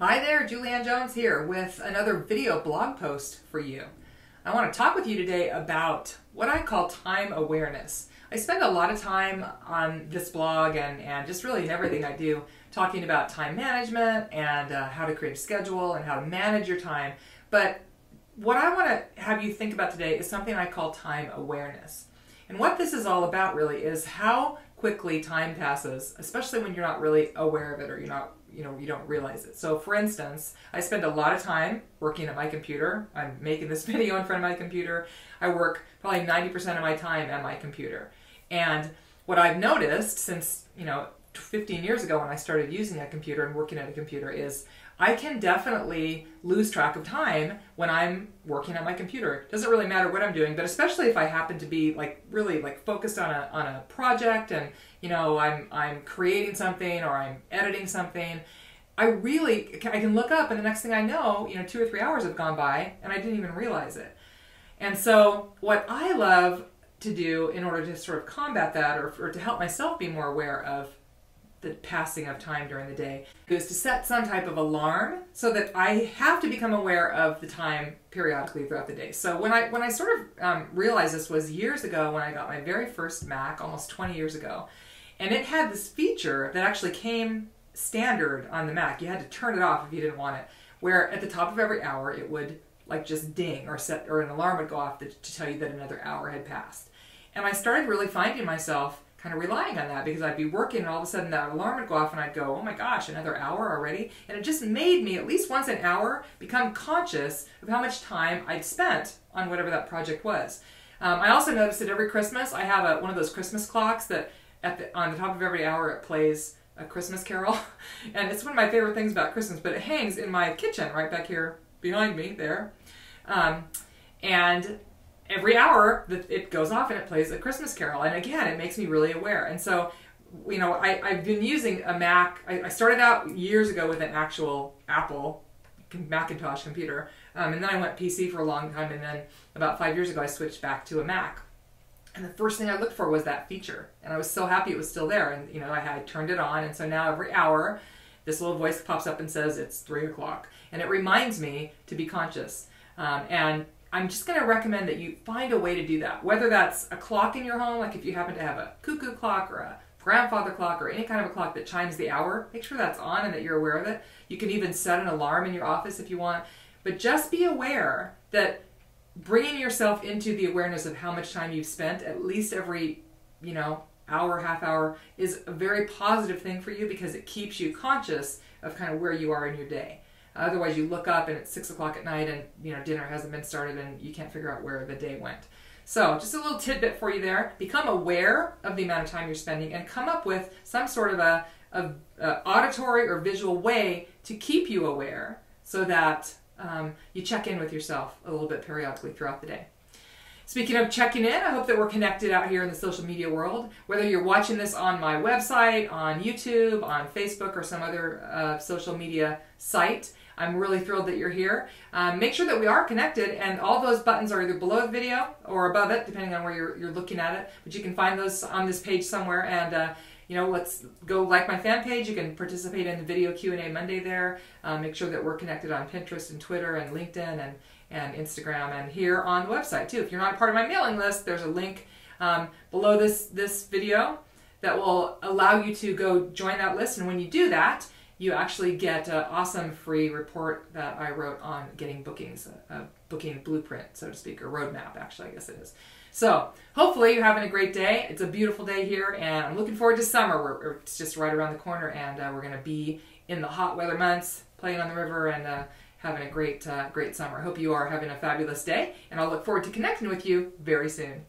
Hi there, Julianne Jones here with another video blog post for you. I want to talk with you today about what I call time awareness. I spend a lot of time on this blog and, and just really in everything I do talking about time management and uh, how to create a schedule and how to manage your time. But what I want to have you think about today is something I call time awareness. And what this is all about really is how quickly time passes, especially when you're not really aware of it or you're not you know you don't realize it. So for instance, I spend a lot of time working at my computer. I'm making this video in front of my computer. I work probably 90% of my time at my computer. And what I've noticed since, you know, 15 years ago when I started using a computer and working at a computer is I can definitely lose track of time when I'm working on my computer. It doesn't really matter what I'm doing, but especially if I happen to be like really like focused on a on a project and you know I'm I'm creating something or I'm editing something. I really I can look up and the next thing I know, you know, two or three hours have gone by and I didn't even realize it. And so what I love to do in order to sort of combat that or, or to help myself be more aware of the passing of time during the day is to set some type of alarm so that I have to become aware of the time periodically throughout the day. So when I when I sort of um, realized this was years ago when I got my very first Mac, almost 20 years ago, and it had this feature that actually came standard on the Mac. You had to turn it off if you didn't want it. Where at the top of every hour it would like just ding or set or an alarm would go off to, to tell you that another hour had passed. And I started really finding myself kind of relying on that because I'd be working and all of a sudden that alarm would go off and I'd go, oh my gosh, another hour already? And it just made me, at least once an hour, become conscious of how much time I'd spent on whatever that project was. Um, I also noticed that every Christmas I have a, one of those Christmas clocks that at the, on the top of every hour it plays a Christmas carol. and it's one of my favorite things about Christmas, but it hangs in my kitchen right back here behind me there. Um, and every hour that it goes off and it plays a Christmas carol. And again, it makes me really aware. And so, you know, I, I've been using a Mac. I, I started out years ago with an actual Apple Macintosh computer. Um, and then I went PC for a long time. And then about five years ago, I switched back to a Mac. And the first thing I looked for was that feature. And I was so happy it was still there. And, you know, I had turned it on. And so now every hour, this little voice pops up and says it's three o'clock. And it reminds me to be conscious. Um, and I'm just going to recommend that you find a way to do that. Whether that's a clock in your home, like if you happen to have a cuckoo clock or a grandfather clock or any kind of a clock that chimes the hour, make sure that's on and that you're aware of it. You can even set an alarm in your office if you want. But just be aware that bringing yourself into the awareness of how much time you've spent at least every, you know, hour, half hour is a very positive thing for you because it keeps you conscious of kind of where you are in your day. Otherwise, you look up and it's six o'clock at night, and you know dinner hasn't been started, and you can't figure out where the day went. So, just a little tidbit for you there. Become aware of the amount of time you're spending, and come up with some sort of a, a, a auditory or visual way to keep you aware, so that um, you check in with yourself a little bit periodically throughout the day. Speaking of checking in, I hope that we're connected out here in the social media world. Whether you're watching this on my website, on YouTube, on Facebook, or some other uh, social media site, I'm really thrilled that you're here. Um, make sure that we are connected, and all those buttons are either below the video or above it, depending on where you're, you're looking at it. But you can find those on this page somewhere, and uh, you know, let's go like my fan page. You can participate in the video Q&A Monday there. Uh, make sure that we're connected on Pinterest and Twitter and LinkedIn and, and Instagram and here on the website too. If you're not a part of my mailing list, there's a link um, below this, this video that will allow you to go join that list. And when you do that, you actually get an awesome free report that I wrote on getting bookings, a, booking blueprint, so to speak, or roadmap, actually, I guess it is. So, hopefully, you're having a great day. It's a beautiful day here, and I'm looking forward to summer. We're, it's just right around the corner, and uh, we're going to be in the hot weather months, playing on the river, and uh, having a great, uh, great summer. I hope you are having a fabulous day, and I'll look forward to connecting with you very soon.